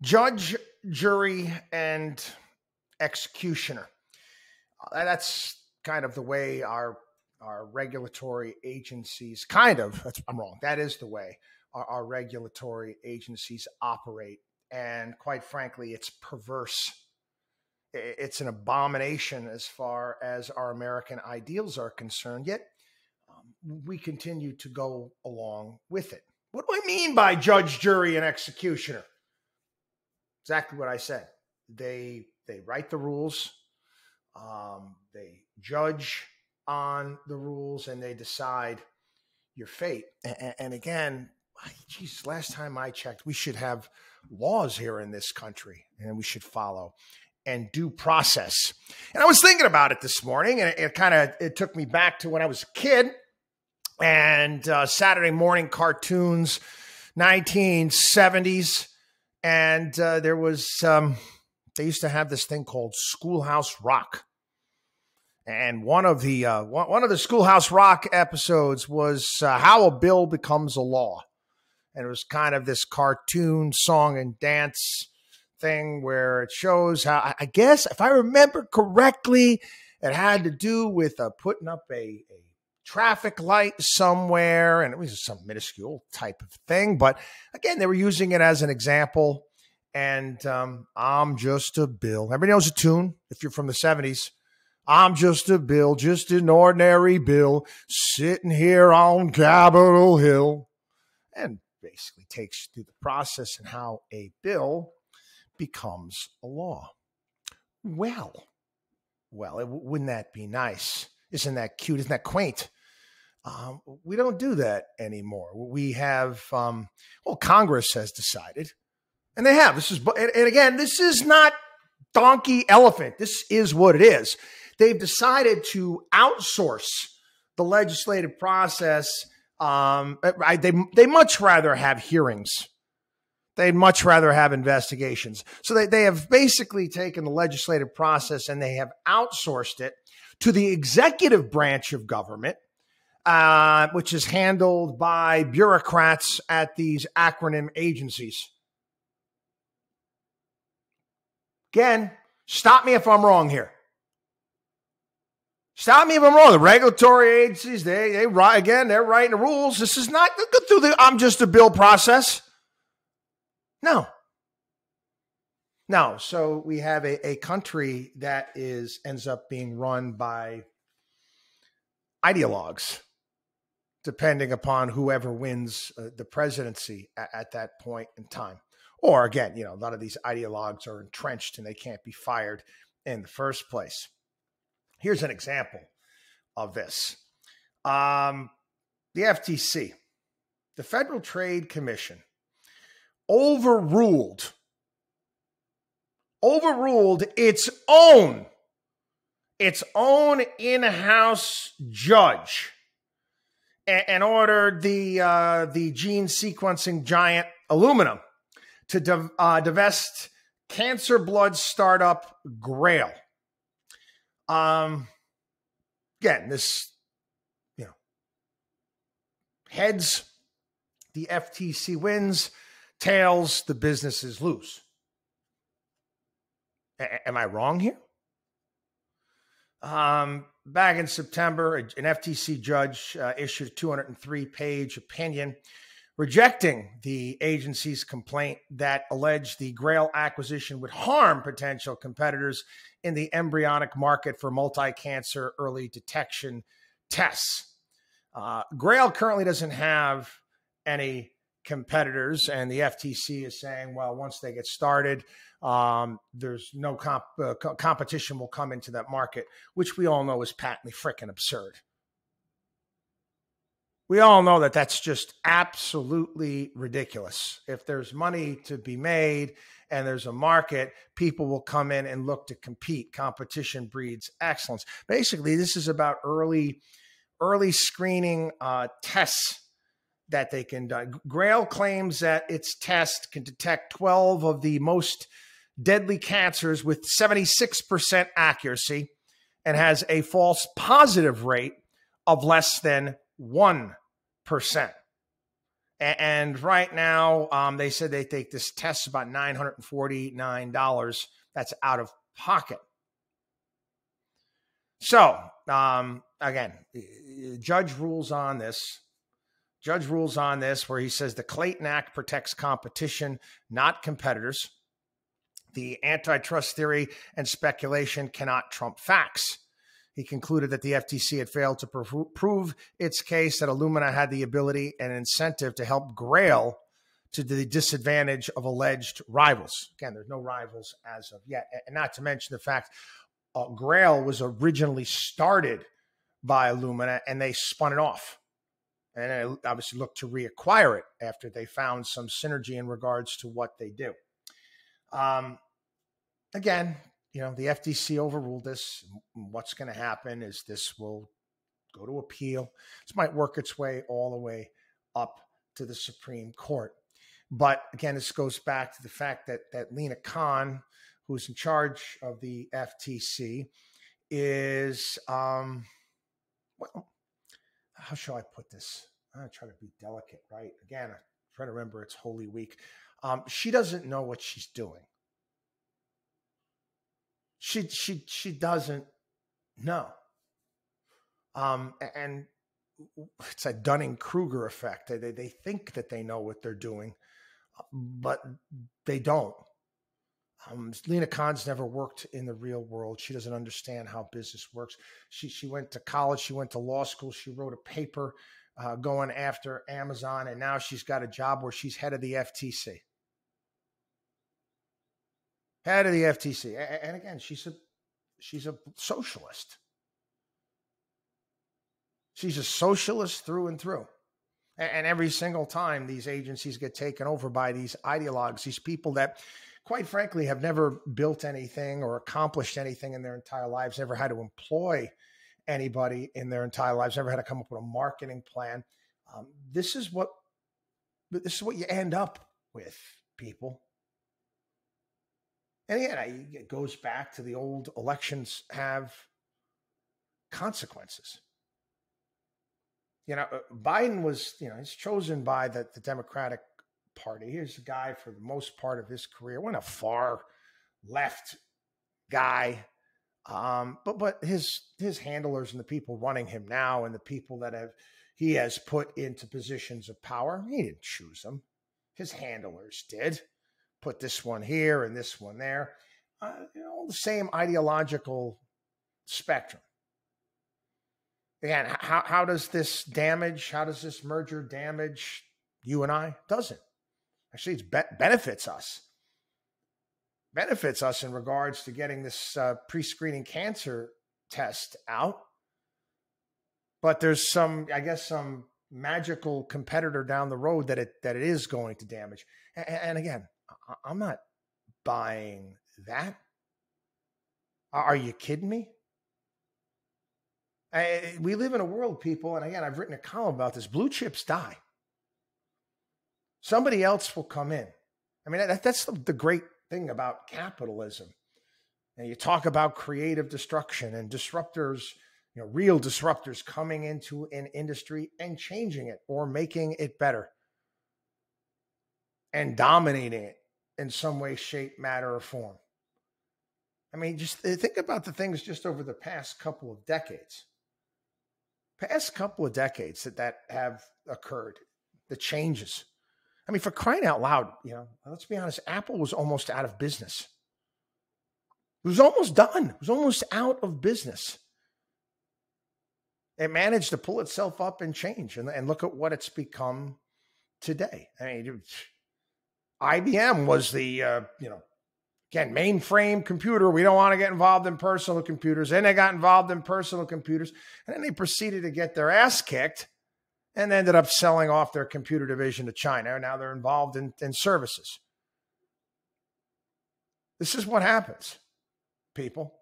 Judge, jury, and executioner. Uh, that's kind of the way our our regulatory agencies kind of I'm wrong. That is the way our, our regulatory agencies operate, and quite frankly, it's perverse. It's an abomination as far as our American ideals are concerned. Yet um, we continue to go along with it. What do I mean by judge, jury, and executioner? Exactly what I said. They they write the rules, um, they judge on the rules, and they decide your fate. And, and again, geez, last time I checked, we should have laws here in this country, and we should follow and due process. And I was thinking about it this morning, and it, it kind of it took me back to when I was a kid and uh, Saturday morning cartoons, 1970s and uh, there was um, they used to have this thing called Schoolhouse Rock, and one of the uh, one of the Schoolhouse Rock episodes was uh, how a bill becomes a law, and it was kind of this cartoon song and dance thing where it shows how I guess if I remember correctly, it had to do with uh, putting up a, a traffic light somewhere, and it was some minuscule type of thing. But again, they were using it as an example. And um, I'm just a bill. Everybody knows a tune if you're from the 70s. I'm just a bill, just an ordinary bill, sitting here on Capitol Hill. And basically takes you through the process and how a bill becomes a law. Well, well, it, wouldn't that be nice? Isn't that cute? Isn't that quaint? Um, we don't do that anymore. We have, um, well, Congress has decided, and they have. This is, and, and again, this is not donkey elephant. This is what it is. They've decided to outsource the legislative process. Um, I, they they much rather have hearings. They'd much rather have investigations. So they, they have basically taken the legislative process and they have outsourced it to the executive branch of government uh, which is handled by bureaucrats at these acronym agencies. Again, stop me if I'm wrong here. Stop me if I'm wrong. The regulatory agencies, they, they write again, they're writing the rules. This is not go through the I'm just a bill process. No. No. So we have a, a country that is ends up being run by ideologues depending upon whoever wins uh, the presidency at, at, that point in time. Or again, you know, a lot of these ideologues are entrenched and they can't be fired in the first place. Here's an example of this um, the FTC, the Federal Trade Commission, overruled overruled its own its own in-house judge and ordered the uh, the gene sequencing giant Illumina to div- uh, divest cancer blood startup Grail. Um, again, this you know heads the FTC wins, tails the businesses lose. A- am I wrong here? Um, back in September, an FTC judge uh, issued a 203 page opinion rejecting the agency's complaint that alleged the Grail acquisition would harm potential competitors in the embryonic market for multi cancer early detection tests. Uh, Grail currently doesn't have any competitors, and the FTC is saying, well, once they get started, um, there's no comp- uh, co- competition will come into that market, which we all know is patently freaking absurd. We all know that that's just absolutely ridiculous. If there's money to be made and there's a market, people will come in and look to compete. Competition breeds excellence. Basically, this is about early, early screening uh, tests that they can do. Grail claims that its test can detect 12 of the most deadly cancers with 76% accuracy and has a false positive rate of less than 1%. And right now, um, they said they think this test about $949. That's out of pocket. So, um, again, judge rules on this. Judge rules on this where he says the Clayton Act protects competition, not competitors. The antitrust theory and speculation cannot trump facts. He concluded that the FTC had failed to prove its case that Illumina had the ability and incentive to help Grail to the disadvantage of alleged rivals. Again, there's no rivals as of yet. And not to mention the fact uh, Grail was originally started by Illumina and they spun it off. And they obviously looked to reacquire it after they found some synergy in regards to what they do. Um, again, you know, the FTC overruled this. What's going to happen is this will go to appeal. This might work its way all the way up to the Supreme Court. But again, this goes back to the fact that that Lina Khan, who's in charge of the FTC, is um, well, how shall I put this? I'm try to be delicate, right? Again, I try to remember it's Holy Week. Um, she doesn't know what she's doing she she she doesn't know. Um, and it's a Dunning Kruger effect. They, they, they think that they know what they're doing, but they don't. Um, Lina Khan's never worked in the real world. She doesn't understand how business works. She she went to college. She went to law school. She wrote a paper uh, going after Amazon, and now she's got a job where she's head of the FTC head of the FTC. And again, she's a she's a socialist. She's a socialist through and through. And every single time these agencies get taken over by these ideologues, these people that, quite frankly, have never built anything or accomplished anything in their entire lives, never had to employ anybody in their entire lives, never had to come up with a marketing plan. Um, this is what this is what you end up with, people. And again, it goes back to the old elections have consequences. You know, uh, Biden was, you know, he's chosen by the, the Democratic Party. He's a guy for the most part of his career, went a far left guy. Um, but but his his handlers and the people running him now and the people that have he has put into positions of power, he didn't choose them. His handlers did put this one here and this one there. Uh, you know, the same ideological spectrum. Again, how, how does this damage, how does this merger damage you and I? Doesn't. Actually, it be- benefits us. Benefits us in regards to getting this uh, pre screening cancer test out. But there's some, I guess, some magical competitor down the road that it that it is going to damage. And, and again, I'm not buying that. Are you kidding me? I, we live in a world, people, and again, I've written a column about this. Blue chips die. Somebody else will come in. I mean, that, that's the, great thing about capitalism. And you talk about creative destruction and disruptors, you know, real disruptors coming into an industry and changing it or making it better and dominating it in some way, shape, matter, or form. I mean, just think about the things just over the past couple of decades. Past couple of decades that that have occurred, the changes. I mean, for crying out loud, you know, let's be honest, Apple was almost out of business. It was almost done. It was almost out of business. It managed to pull itself up and change, and, and look at what it's become today. I mean, IBM was the, uh, you know, again, mainframe computer. We don't want to get involved in personal computers. Then they got involved in personal computers. And then they proceeded to get their ass kicked and ended up selling off their computer division to China. Now they're involved in, in services. This is what happens, people.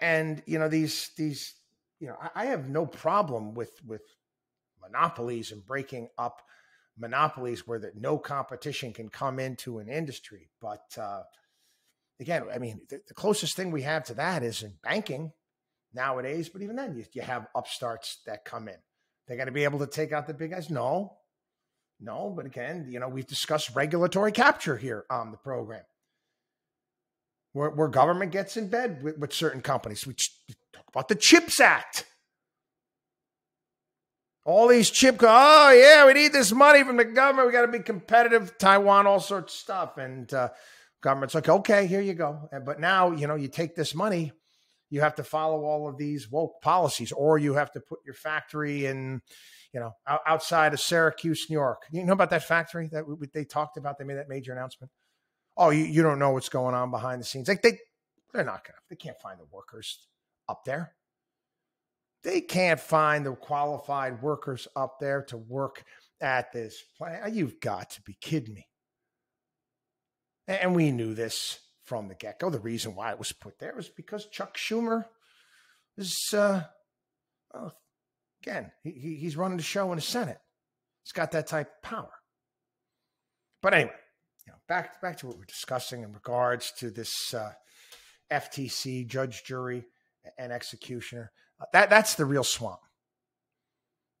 And, you know, these, these, you know, I have no problem with, with monopolies and breaking up monopolies where that no competition can come into an industry. But uh, again, I mean, the, the, closest thing we have to that is in banking nowadays. But even then, you, you have upstarts that come in. They're going to be able to take out the big guys. No, No, but again, you know, we've discussed regulatory capture here on the program. Where, where government gets in bed with, with certain companies. We talk about the CHIPS Act. All these chip, oh yeah, we need this money from the government. We got to be competitive. Taiwan, all sorts of stuff, and uh, government's like, okay, here you go. But now, you know, you take this money, you have to follow all of these woke policies, or you have to put your factory in, you know, outside of Syracuse, New York. You know about that factory that they talked about? They made that major announcement. Oh, you, you don't know what's going on behind the scenes. Like they, they're not gonna. They can't find the workers up there. They can't find the qualified workers up there to work at this plant. You've got to be kidding me. And we knew this from the get go. The reason why it was put there was because Chuck Schumer is, uh, well, again, he, he's running the show in the Senate. He's got that type of power. But anyway, you know, back back to what we're discussing in regards to this uh, FTC judge, jury, and executioner. That that's the real swamp.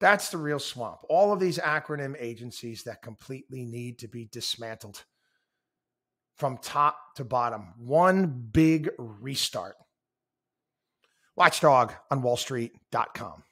That's the real swamp. All of these acronym agencies that completely need to be dismantled from top to bottom. One big restart. Watchdog on wallstreet.com.